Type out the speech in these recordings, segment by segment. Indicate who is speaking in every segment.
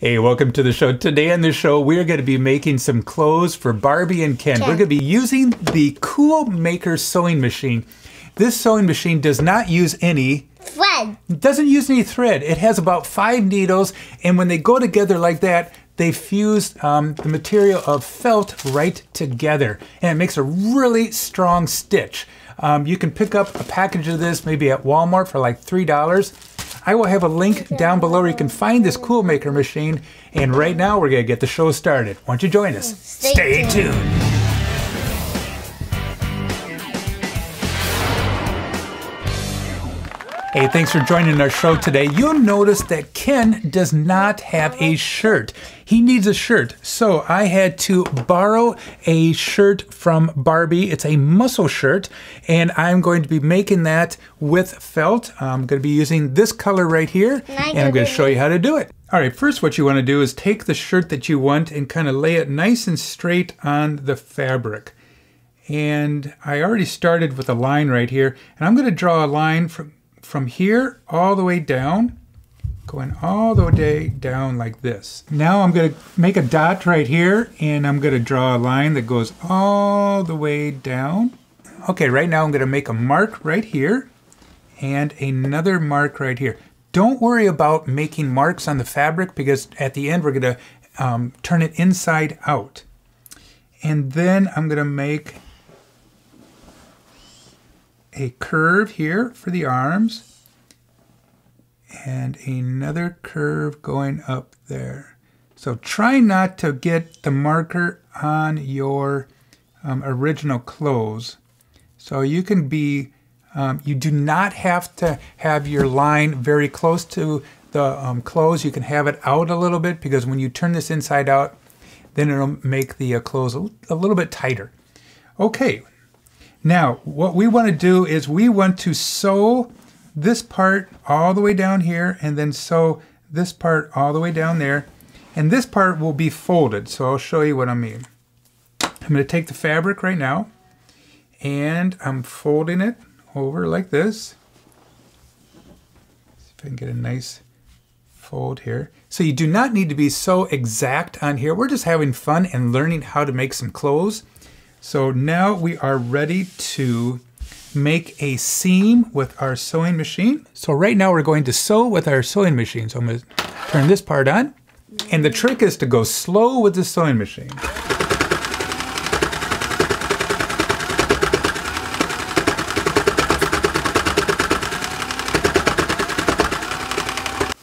Speaker 1: Hey, welcome to the show. Today on the show, we're going to be making some clothes for Barbie and Ken. Ken. We're going to be using the Cool Maker sewing machine. This sewing machine does not use any
Speaker 2: thread.
Speaker 1: It doesn't use any thread. It has about five needles, and when they go together like that, they fuse um, the material of felt right together, and it makes a really strong stitch. Um, you can pick up a package of this maybe at Walmart for like three dollars. I will have a link down below where you can find this Cool Maker machine. And right now, we're going to get the show started. Why don't you join us?
Speaker 2: Stay, Stay tuned. tuned.
Speaker 1: Hey, thanks for joining our show today. You'll notice that Ken does not have a shirt. He needs a shirt. So I had to borrow a shirt from Barbie. It's a muscle shirt, and I'm going to be making that with felt. I'm going to be using this color right here, and I'm going to show you how to do it. All right, first what you want to do is take the shirt that you want and kind of lay it nice and straight on the fabric. And I already started with a line right here, and I'm going to draw a line from from here all the way down, going all the way down like this. Now I'm going to make a dot right here and I'm going to draw a line that goes all the way down. Okay, right now I'm going to make a mark right here and another mark right here. Don't worry about making marks on the fabric because at the end we're going to um, turn it inside out. And then I'm going to make a curve here for the arms and another curve going up there. So try not to get the marker on your um, original clothes. So you can be, um, you do not have to have your line very close to the um, clothes. You can have it out a little bit because when you turn this inside out, then it'll make the uh, clothes a, a little bit tighter. Okay, now, what we want to do is we want to sew this part all the way down here and then sew this part all the way down there. And this part will be folded, so I'll show you what I mean. I'm going to take the fabric right now and I'm folding it over like this. See if I can get a nice fold here. So you do not need to be so exact on here. We're just having fun and learning how to make some clothes. So now we are ready to make a seam with our sewing machine. So right now we're going to sew with our sewing machine. So I'm to turn this part on. And the trick is to go slow with the sewing machine.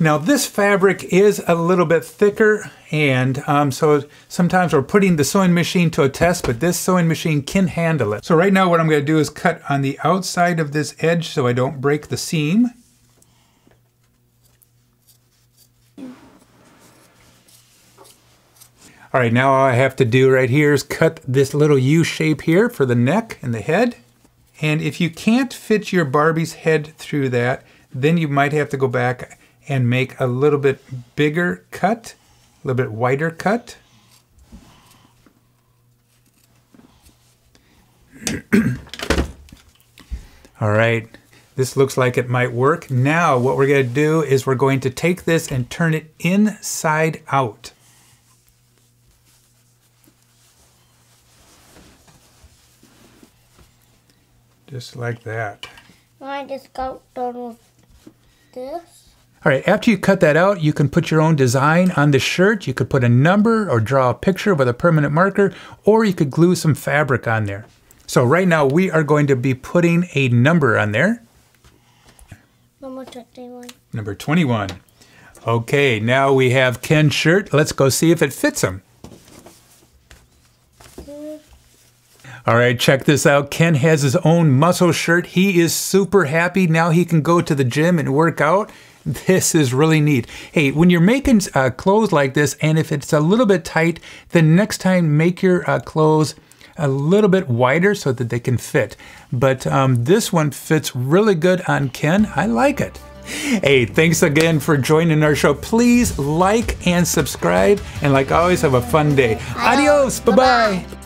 Speaker 1: Now this fabric is a little bit thicker and um, so sometimes we're putting the sewing machine to a test, but this sewing machine can handle it. So right now what I'm going to do is cut on the outside of this edge so I don't break the seam. All right, now all I have to do right here is cut this little U shape here for the neck and the head. And if you can't fit your Barbie's head through that, then you might have to go back and make a little bit bigger cut, a little bit wider cut. All right, this looks like it might work. Now what we're going to do is we're going to take this and turn it inside out. Just like that.
Speaker 2: I just got done with this.
Speaker 1: All right, after you cut that out, you can put your own design on the shirt. You could put a number or draw a picture with a permanent marker, or you could glue some fabric on there. So right now we are going to be putting a number on there.
Speaker 2: Number 21.
Speaker 1: Number 21. Okay, now we have Ken's shirt. Let's go see if it fits him. All right, check this out. Ken has his own muscle shirt. He is super happy. Now he can go to the gym and work out. This is really neat. Hey, when you're making uh, clothes like this, and if it's a little bit tight, then next time make your uh, clothes a little bit wider so that they can fit. But um, this one fits really good on Ken. I like it. Hey, thanks again for joining our show. Please like and subscribe. And like always, have a fun day. Adios. Bye-bye.